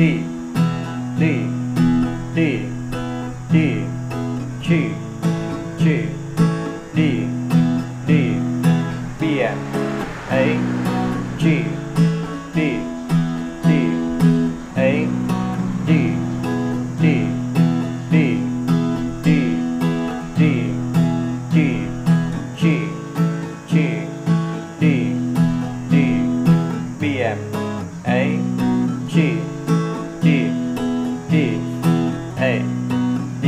D D D D G G D D B A G D D A D D D D D D G G D D B A G D A D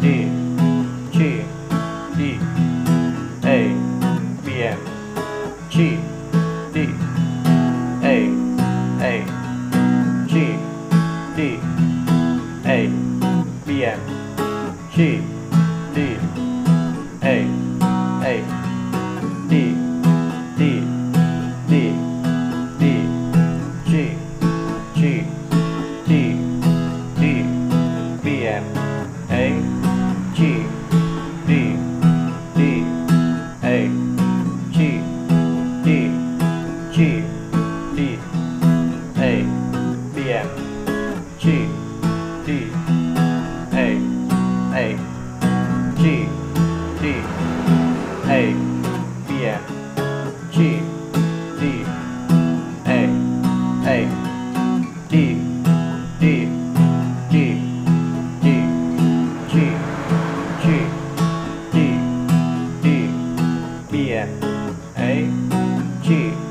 D G D A B M G D A A G D A B M G D G D D A G D G D A B M G D A A G D A B M G D A A D D D p.m. A. G.